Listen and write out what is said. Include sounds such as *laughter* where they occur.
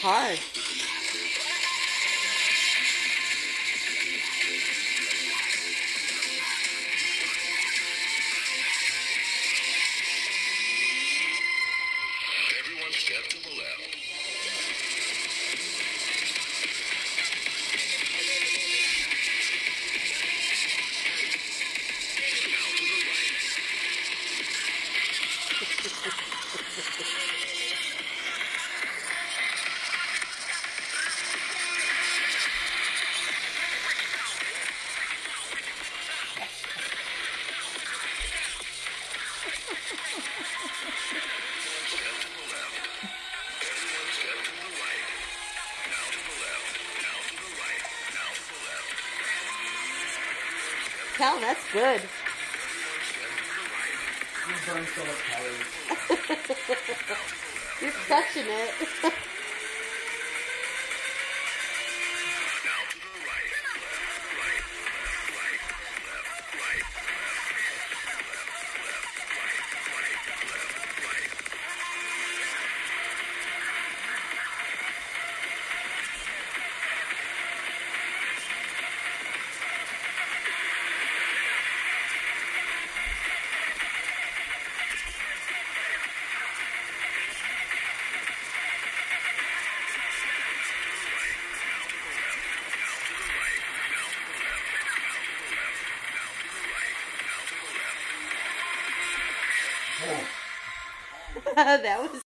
hard. Everyone step to the left. tell. That's good. You burn so much calories. *laughs* You're touching it. *laughs* *laughs* that was